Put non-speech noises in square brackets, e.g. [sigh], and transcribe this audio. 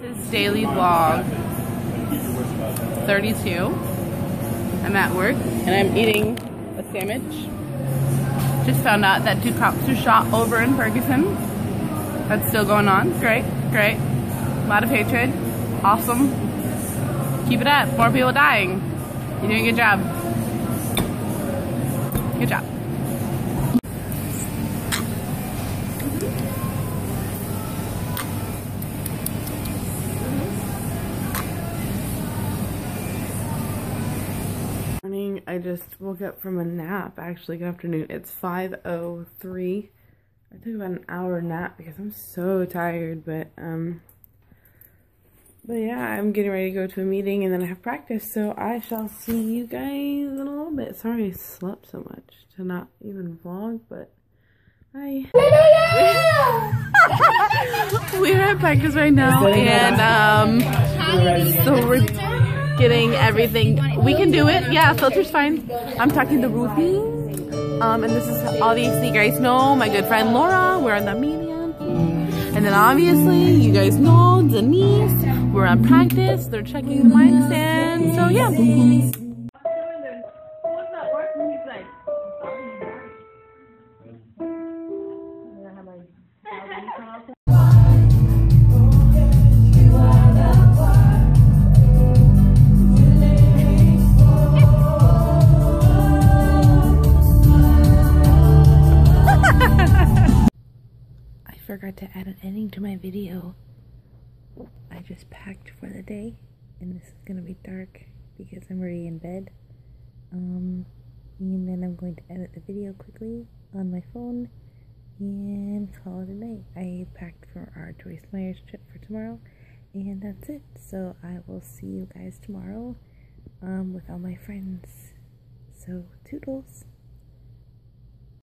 This is daily vlog 32. I'm at work and I'm eating a sandwich. Just found out that two cops were shot over in Ferguson. That's still going on. Great, great. A lot of hatred. Awesome. Keep it up. More people dying. You're doing a good job. Good job. Morning. I just woke up from a nap. Actually, good afternoon. It's 5.03. I took about an hour nap because I'm so tired, but, um, but yeah, I'm getting ready to go to a meeting and then I have practice, so I shall see you guys in a little bit. Sorry I slept so much to not even vlog, but bye. [laughs] we're at practice right now, and, um, so we're getting everything. We can do it. Yeah, filter's fine. I'm talking to Ruthie. Um, and this is obviously you guys know my good friend Laura. We're on the median. And then obviously you guys know Denise. We're on practice. They're checking the mics and so yeah. Forgot to add an ending to my video. I just packed for the day, and this is gonna be dark because I'm already in bed. Um, and then I'm going to edit the video quickly on my phone and call it a night. I packed for our Joyce Meyers trip for tomorrow, and that's it. So I will see you guys tomorrow um, with all my friends. So, toodles.